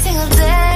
single day